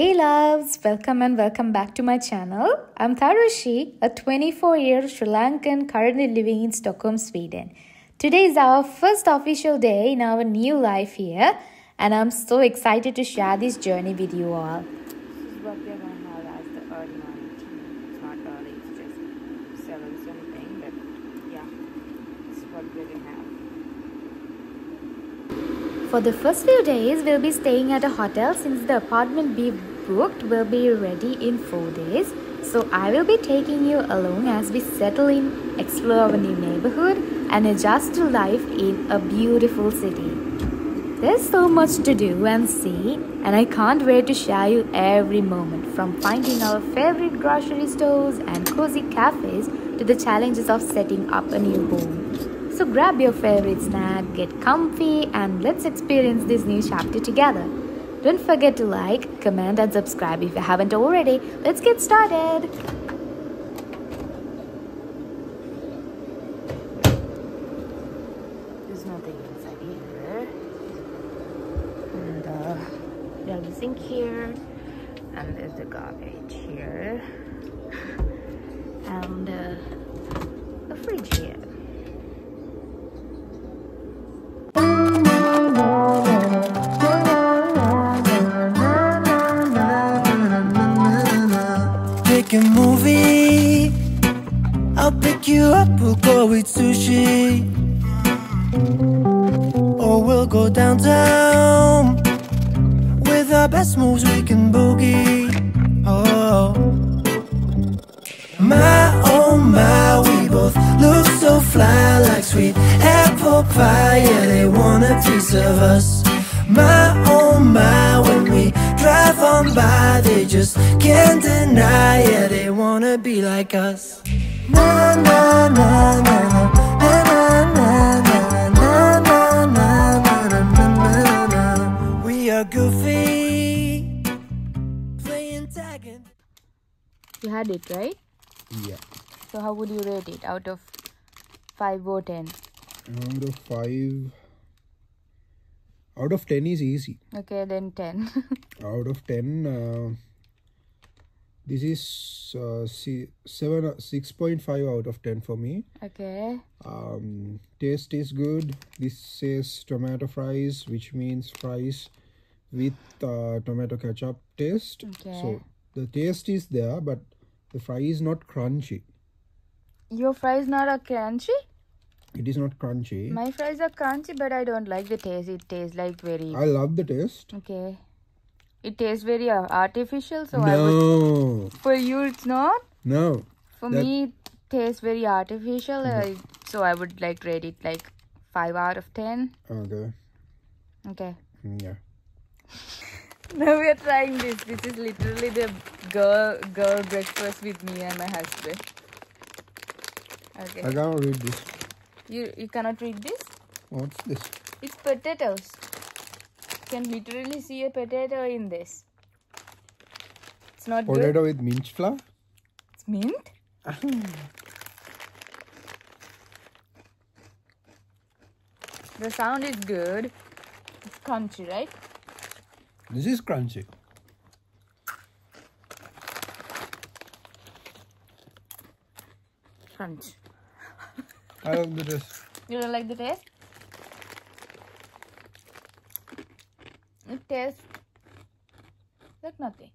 Hey loves, welcome and welcome back to my channel. I'm Tharushi, a 24 year Sri Lankan currently living in Stockholm, Sweden. Today is our first official day in our new life here, and I'm so excited to share this journey with you all. This is what we're going to have as the early morning. It's not early, it's just 7 something, but yeah, this is what we're going to have. For the first few days, we'll be staying at a hotel since the apartment we booked will be ready in 4 days. So I will be taking you along as we settle in, explore our new neighborhood, and adjust to life in a beautiful city. There's so much to do and see, and I can't wait to share you every moment from finding our favorite grocery stores and cozy cafes to the challenges of setting up a new home. So grab your favorite snack, get comfy, and let's experience this new chapter together. Don't forget to like, comment, and subscribe if you haven't already. Let's get started. There's nothing inside here. And uh, there's the sink here, and there's the garbage here, and uh, the fridge here. Downtown. With our best moves, we can boogie. Oh. My, oh my, we both look so fly like sweet apple pie. Yeah, they want a piece of us. My, oh my, when we drive on by, they just can't deny. Yeah, they wanna be like us. Na na na na na had it, right? Yeah. So how would you rate it out of 5 or 10? Out of five. Out of ten is easy. Okay, then 10. Out of ten, uh, this is uh, see, seven, six point five out of ten for me. okay. Um, taste is good. This says tomato fries, which means fries with uh, tomato ketchup taste. Okay. So the taste is there, but the fry is not crunchy. Your fries not a crunchy? It is not crunchy. My fries are crunchy, but I don't like the taste. It tastes like very I love the taste. okay. It tastes very uh, artificial, so I would. no, For you, it's not. no. For That- me, it tastes very artificial. I, so I would like rate it like five out of ten. Okay. Okay. Mm, Yeah. Now we are trying this. This is literally the girl girl breakfast with me and my husband. Okay. I can't read this. You you cannot read this. What's this? It's potatoes. You can literally see a potato in this. It's not good. Potato with mint flour? It's mint. The sound is good. It's crunchy, right? This is crunchy. Crunch. I love the taste. You don't like the taste? It tastes like nothing.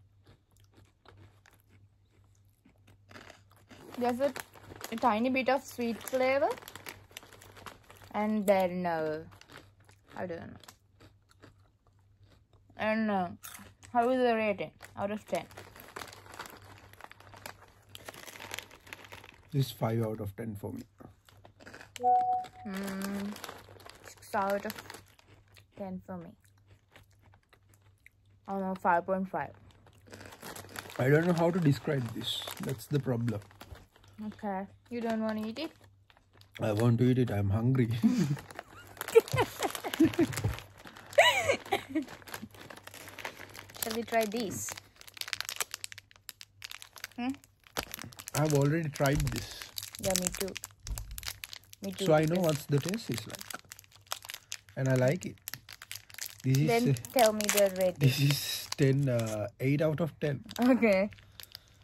There's a, a tiny bit of sweet flavor, and then uh, I don't know. And uh, how is the rating out of ten? This is 5 out of 10 for me. Mm, six out of ten for me. Oh no, five point five. I don't know how to describe this. That's the problem. Okay. You don't want to eat it? I want to eat it. I'm hungry. Shall we try this? Hmm? I've already tried this. Yeah, me too. Me too. So I know because- what the taste is like. And I like it. This is Then uh, tell me the rating. this is 10 uh, 8 out of 10 Okay.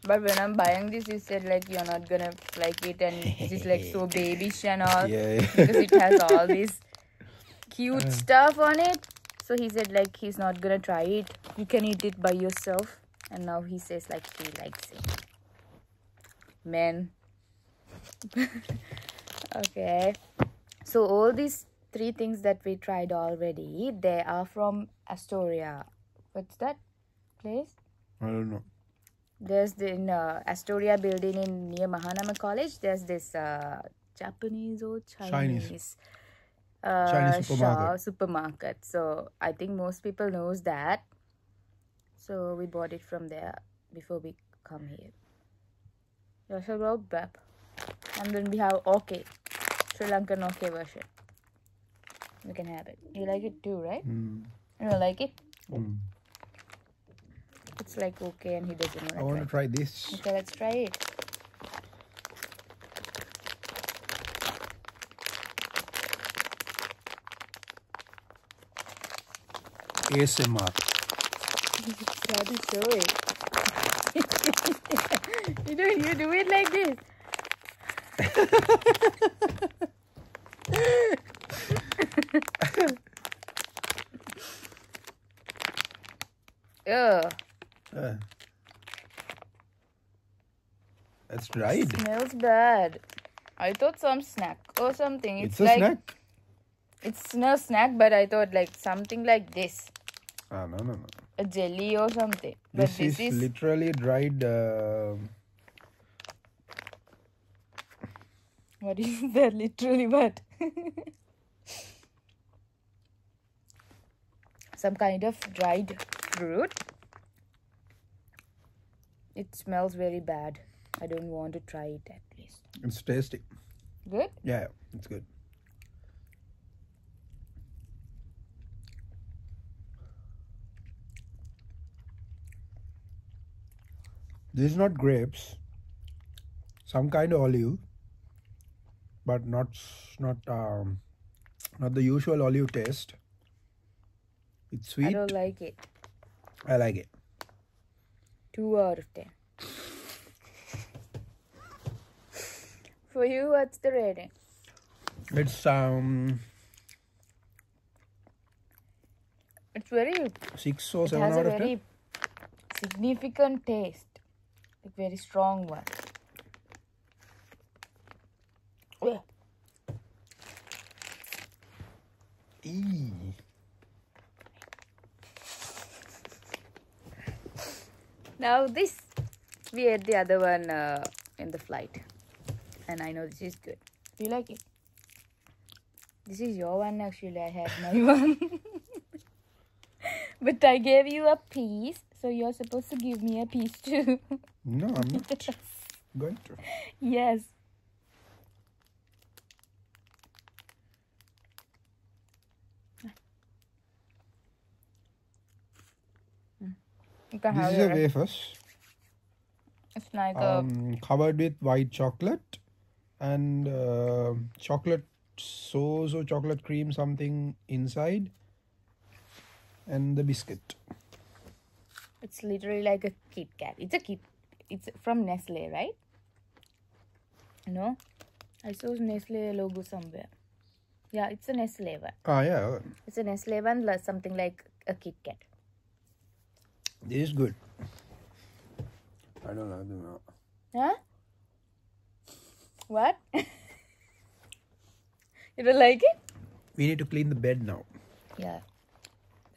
But when I'm buying this, he said like you're not gonna like it, and is like so babyish and all yeah because it has all this cute stuff on it. So he said like he's not gonna try it. You can eat it by yourself, and now he says like he likes it. Men. okay. So all these three things that we tried already, they are from Astoria. What's that place? i don't know There's the in uh, Astoria building in near Mahanama College. There's this uh, Japanese or Chinese, Chinese. uh, Chinese supermarket. shop- supermarket. So I think most people knows that. So we bought it from there before we come here. There's a road bap, and then we have OK, Sri Lankan OK version. You can have it. You like it too, right? Mm. You don't like it? Mm. It's like okay, and he doesn't i want want to to try this Okay, let's try it. asmr Try to show it. you don't you do it like this. Ugh, Uh, that's right smells bad. I thought some snack or something. it's, It's, a like snack it's no snack, but I thought like something like this, ah, no no no a jelly or something. But this, this, is, is literally dried uh, What is that literally what? Some kind of dried fruit. It smells very bad. I don't want to try it at least. it's tasty Good? yeah it's good this is not grapes some kind of olive but not not um not the usual olive taste it's sweet. I don't like it. I like it Two out of ten. For you, what's the rating? it's um It's very. six or It seven has a out of ten very significant taste. Like very strong one. Yeah. Eee. Now this, we had the other one uh, in the flight, and I know this is good. Do you like it? This is your one actually. I had my one, but I gave you a piece, so you're supposed to give me a piece too. no I'm not. Going to. Yes. You can this have is a wafers. It's like a um, covered with white chocolate and uh, chocolate sauce or chocolate cream something inside and the biscuit It's literally like a Kit Kat. It's a Kit. It's from Nestle, right? No, I saw Nestle logo somewhere. Yeah, it's a Nestle one. ah yeah It's a Nestle one, like something like a Kit Kat. this is good I don't know, I don't. Huh? What? you don't like it? we need to clean the bed now Yeah,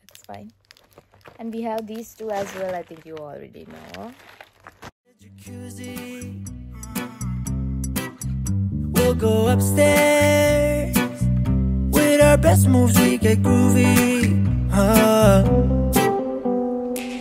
that's fine. And we have these two as well. I think you already know. We'll go upstairs. With our best moves, we get groovy. Huh.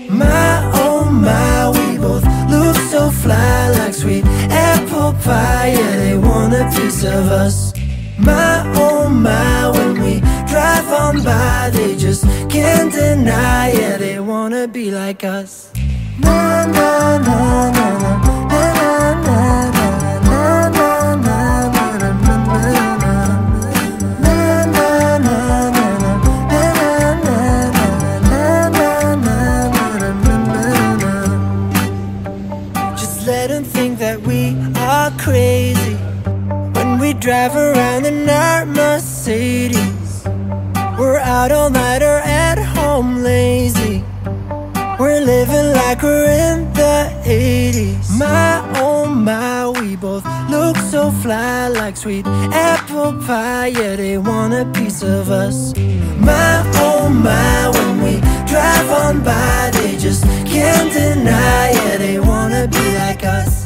My oh my, we both look so fly like sweet apple pie. Yeah, they want a piece of us. My oh my, when we drive on by, they just can't deny it. They wanna be like us. na na na na na na na. na. like we're in the 80s My oh my, we both look so fly Like sweet apple pie, yeah they want a piece of us. My oh my, when we drive on by They just can't deny, yeah they wanna be like us.